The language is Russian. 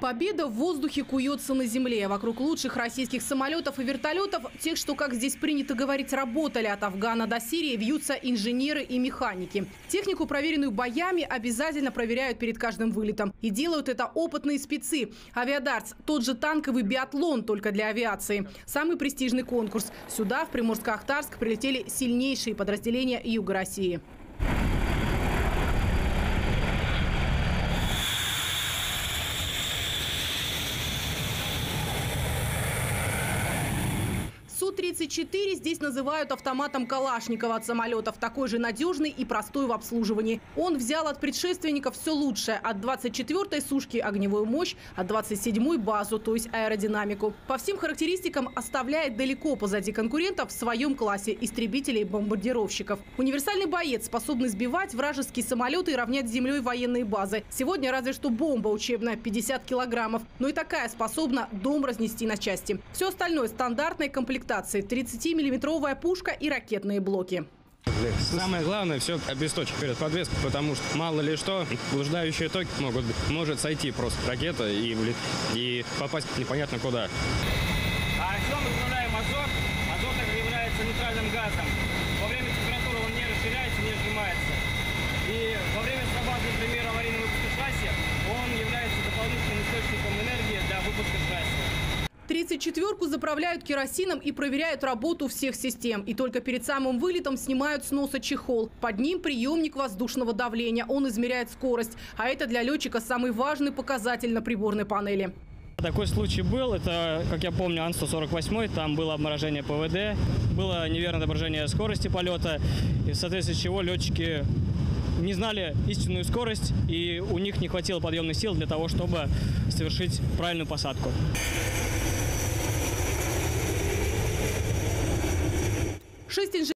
Победа в воздухе куется на земле. Вокруг лучших российских самолетов и вертолетов, тех, что, как здесь принято говорить, работали от Афгана до Сирии, вьются инженеры и механики. Технику, проверенную боями, обязательно проверяют перед каждым вылетом. И делают это опытные спецы. Авиадартс – тот же танковый биатлон, только для авиации. Самый престижный конкурс. Сюда, в Приморско-Ахтарск, прилетели сильнейшие подразделения Юга России. Су-34 здесь называют автоматом Калашникова от самолетов, такой же надежный и простой в обслуживании. Он взял от предшественников все лучшее. От 24-й сушки огневую мощь, от 27-й базу, то есть аэродинамику. По всем характеристикам оставляет далеко позади конкурентов в своем классе истребителей и бомбардировщиков. Универсальный боец, способный сбивать вражеские самолеты и равнять землей военные базы. Сегодня разве что бомба учебная 50 килограммов. Но и такая способна дом разнести на части. Все остальное стандартной комплектации комплектации 30-миллиметровая пушка и ракетные блоки. Самое главное все обесточить перед подвеской, потому что мало ли что, блуждающие токи могут может сойти просто ракета и, и попасть непонятно куда. А еще мы добавляем азот. Азот является нейтральным газом. Во время температуры он не расширяется, не сжимается. И во время срабатывания, например, аварийного выпуска шасси, он является дополнительным источником энергии для выпуска шасси. 34-ку заправляют керосином и проверяют работу всех систем. И только перед самым вылетом снимают с носа чехол. Под ним приемник воздушного давления. Он измеряет скорость. А это для летчика самый важный показатель на приборной панели. Такой случай был. Это, как я помню, Ан-148. Там было обморожение ПВД. Было неверное отображение скорости полета. И, соответственно, чего летчики не знали истинную скорость, и у них не хватило подъемных сил для того, чтобы совершить правильную посадку. Шесть инженеров